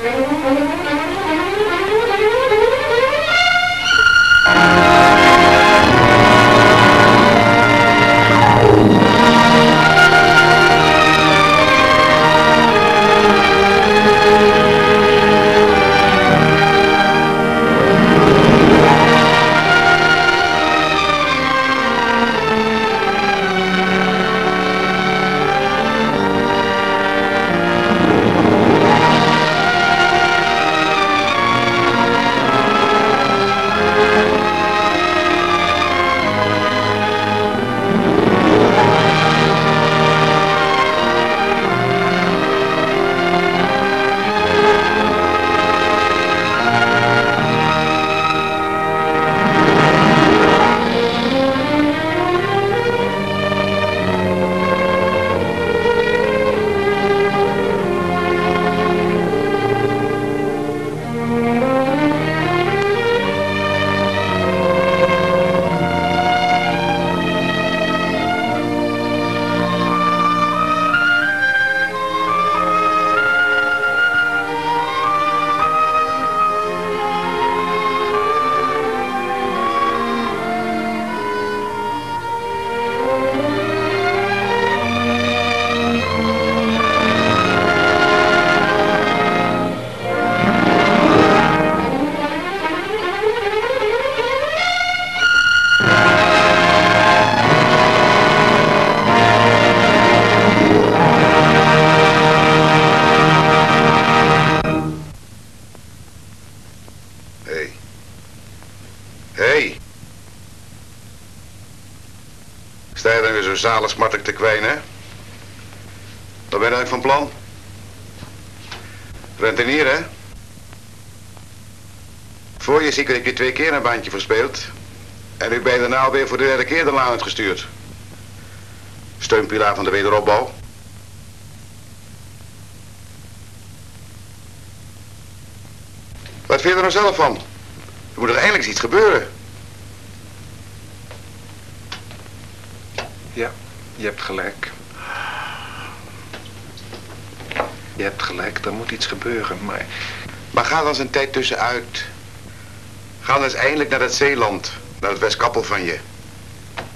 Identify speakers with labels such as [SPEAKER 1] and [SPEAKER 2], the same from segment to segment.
[SPEAKER 1] Hé. Zo zalig smartelijk te kwijnen? Wat ben je van plan? Rentenier, hè? Voor je ziek heb je twee keer een baantje verspeeld. En nu ben je daarna alweer voor de derde keer de laan uitgestuurd. Steunpilaar van de wederopbouw. Wat vind je er nou zelf van? Er moet er eindelijk iets gebeuren.
[SPEAKER 2] Ja, je hebt gelijk. Je hebt gelijk, er moet iets gebeuren, maar...
[SPEAKER 1] Maar ga dan eens een tijd tussenuit. Ga dan eens eindelijk naar dat Zeeland. Naar het Westkappel van je.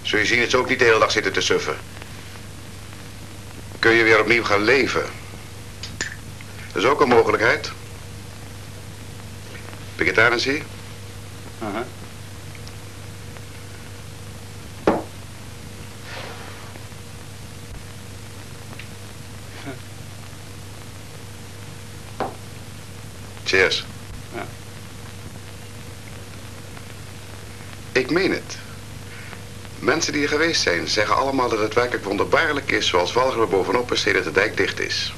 [SPEAKER 1] Zul je zien dat ze ook niet de hele dag zitten te suffen. Kun je weer opnieuw gaan leven. Dat is ook een mogelijkheid. Ik het daar Cheers.
[SPEAKER 3] Ja.
[SPEAKER 1] Ik meen het. Mensen die er geweest zijn zeggen allemaal dat het werkelijk wonderbaarlijk is zoals Walger er bovenop is sinds de dijk dicht is.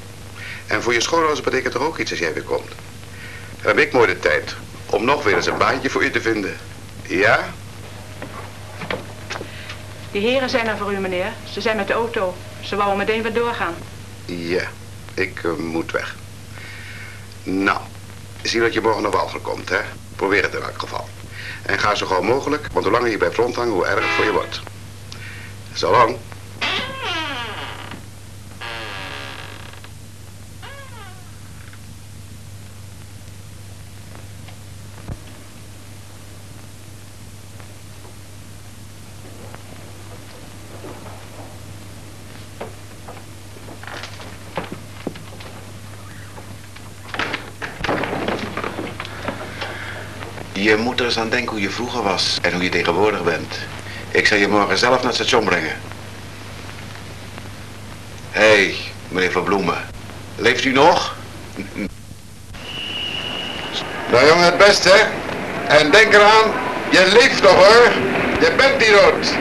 [SPEAKER 1] En voor je schoonouders betekent er ook iets als jij weer komt. Dan heb ik mooi de tijd om nog weer eens een baantje voor u te vinden. Ja?
[SPEAKER 4] Die heren zijn er voor u, meneer. Ze zijn met de auto. Ze wouden meteen weer doorgaan.
[SPEAKER 1] Ja, ik eh, moet weg. Nou, zie dat je morgen naar Walger komt, hè? Probeer het in elk geval. En ga zo gauw mogelijk, want hoe langer je bij front hangt, hoe erger het voor je wordt. Zo lang. Je moet er eens aan denken hoe je vroeger was en hoe je tegenwoordig bent. Ik zal je morgen zelf naar het station brengen. Hé, hey, meneer Van Bloemen. Leeft u nog? Nou jongen, het beste? En denk eraan, je leeft nog hoor. Je bent niet dood.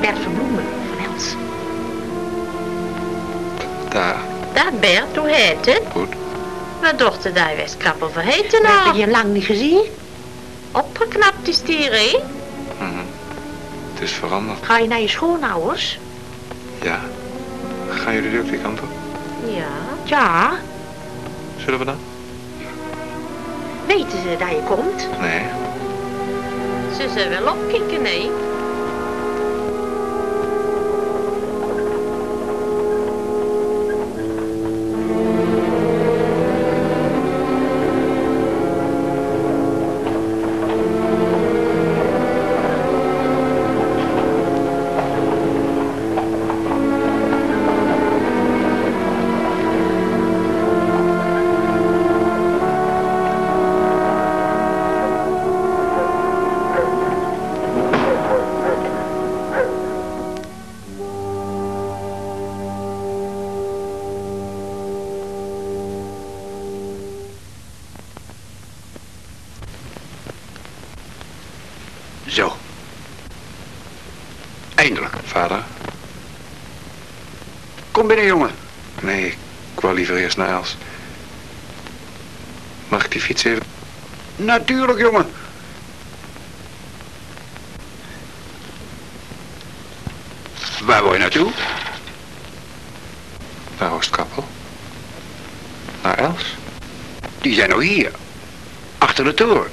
[SPEAKER 3] Is Bert Verbloemen van Els.
[SPEAKER 2] Daar,
[SPEAKER 3] Dat Bert, hoe heet het?
[SPEAKER 2] goed.
[SPEAKER 3] Wat dochter daar Westkrappel vergeten
[SPEAKER 5] Heb
[SPEAKER 3] nou?
[SPEAKER 5] je hem lang niet gezien?
[SPEAKER 3] Opgeknapt is die, hè?
[SPEAKER 2] Mhm. Het is veranderd.
[SPEAKER 5] Ga je naar je schoonouders?
[SPEAKER 2] Ja. Gaan jullie ook die kant op?
[SPEAKER 3] Ja.
[SPEAKER 5] Ja.
[SPEAKER 2] Zullen we dan?
[SPEAKER 5] Weten ze dat je komt?
[SPEAKER 2] Nee.
[SPEAKER 3] Ze zijn wel opkikken, hè?
[SPEAKER 1] Eindelijk.
[SPEAKER 2] Vader?
[SPEAKER 1] Kom binnen, jongen.
[SPEAKER 2] Nee, ik wou liever eerst naar Els. Mag ik die fiets even?
[SPEAKER 1] Natuurlijk, jongen. Waar wil je naartoe?
[SPEAKER 2] Naar Oostkappel? Naar Els?
[SPEAKER 1] Die zijn nog hier. Achter de toren.